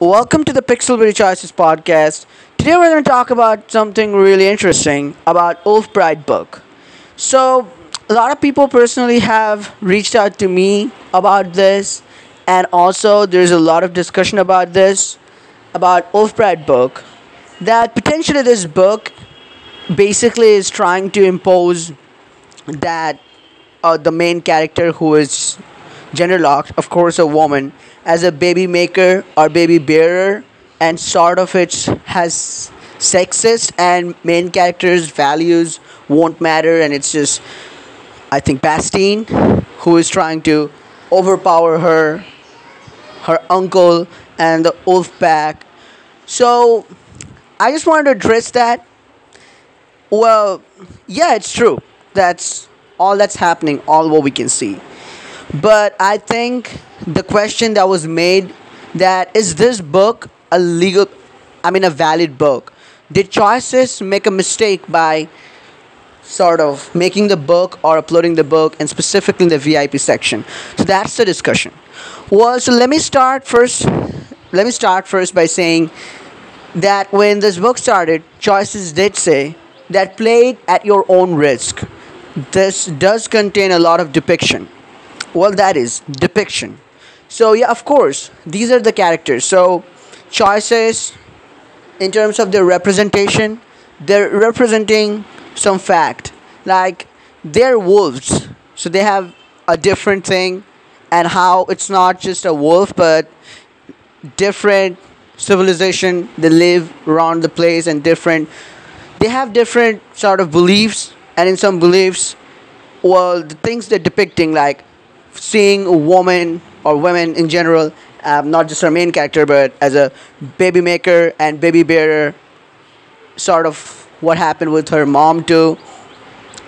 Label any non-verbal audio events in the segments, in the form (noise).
Welcome to the Pixelberry Choices podcast. Today we're going to talk about something really interesting about Wolf Bride book. So, a lot of people personally have reached out to me about this, and also there's a lot of discussion about this, about Wolf Bride book, that potentially this book basically is trying to impose that uh, the main character who is gender locked, of course, a woman, as a baby maker or baby bearer, and sort of it has sexist and main character's values won't matter, and it's just, I think, Bastien who is trying to overpower her, her uncle, and the wolf pack. So, I just wanted to address that. Well, yeah, it's true. That's all that's happening, all what we can see. But I think the question that was made that is this book a legal I mean a valid book? Did choices make a mistake by sort of making the book or uploading the book and specifically in the VIP section? So that's the discussion. Well, so let me start first let me start first by saying that when this book started, choices did say that play at your own risk. This does contain a lot of depiction well that is depiction. So yeah of course these are the characters. So choices in terms of their representation they're representing some fact. Like they're wolves so they have a different thing and how it's not just a wolf but different civilization they live around the place and different they have different sort of beliefs and in some beliefs well the things they're depicting like seeing a woman or women in general, um, not just her main character, but as a baby maker and baby bearer, sort of what happened with her mom too.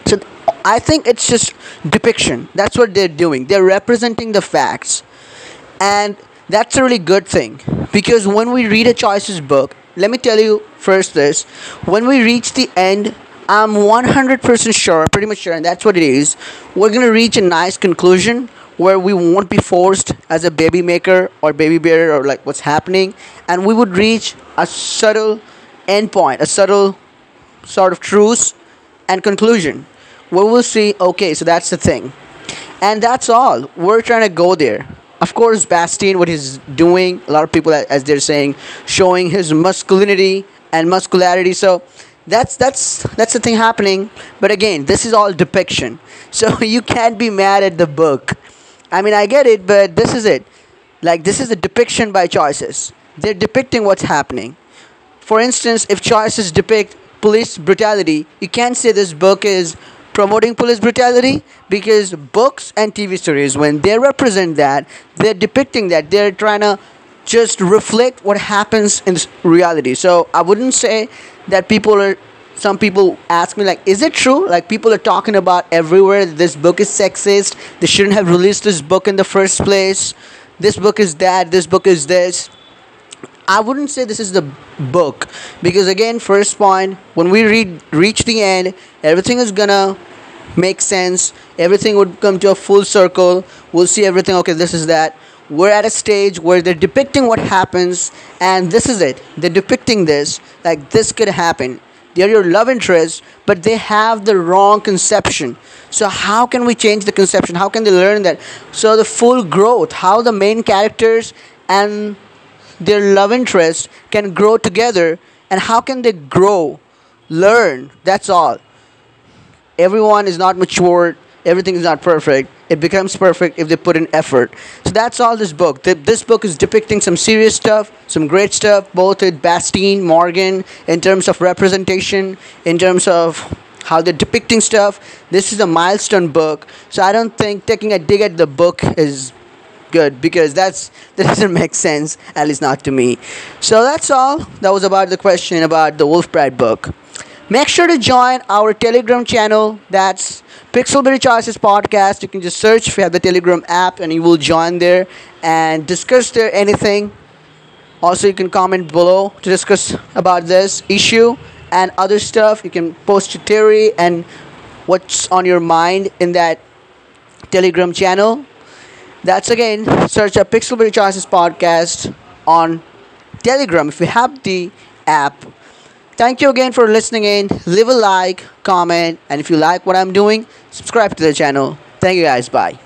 So I think it's just depiction. That's what they're doing. They're representing the facts, and that's a really good thing because when we read a choices book, let me tell you first this: when we reach the end I'm 100% sure, pretty much sure, and that's what it is. We're gonna reach a nice conclusion where we won't be forced as a baby maker or baby bearer or like what's happening, and we would reach a subtle endpoint, a subtle sort of truce and conclusion where we'll see, okay, so that's the thing. And that's all. We're trying to go there. Of course, Bastien, what he's doing, a lot of people, as they're saying, showing his masculinity and muscularity. So, that's that's that's the thing happening but again this is all depiction (laughs) so you can't be mad at the book i mean i get it but this is it. Like this is a depiction by choices. They're depicting what's happening. For instance if choices depict police brutality you can't say this book is promoting police brutality because books and tv series when they represent that they're depicting that. They're trying to just reflect what happens in reality. So i wouldn't say that people are some people ask me like is it true? Like people are talking about everywhere this book is sexist they shouldn't have released this book in the first place. This book is that this book is this. I wouldn't say this is the book because again first point when we read reach the end everything is gonna make sense. Everything would come to a full circle. We'll see everything okay this is that. We're at a stage where they're depicting what happens and this is it. They're depicting this like this could happen they're your love interest but they have the wrong conception. So how can we change the conception? How can they learn that? So the full growth how the main characters and their love interest can grow together and how can they grow learn? That's all. Everyone is not mature everything is not perfect it becomes perfect if they put in effort. So that's all this book. This book is depicting some serious stuff some great stuff both with bastien morgan in terms of representation in terms of how they're depicting stuff. This is a milestone book so i don't think taking a dig at the book is good because that's (laughs) that doesn't make sense at least not to me. So that's all. That was about the question about the Wolf Bride book make sure to join our telegram channel that's Pixelberry Choices podcast. You can just search if you have the Telegram app and you will join there and discuss there anything. Also, you can comment below to discuss about this issue and other stuff. You can post your theory and what's on your mind in that Telegram channel. That's again, search up Pixelberry Choices podcast on Telegram if you have the app. Thank you again for listening in. Leave a like, comment, and if you like what I'm doing, subscribe to the channel. Thank you guys. Bye.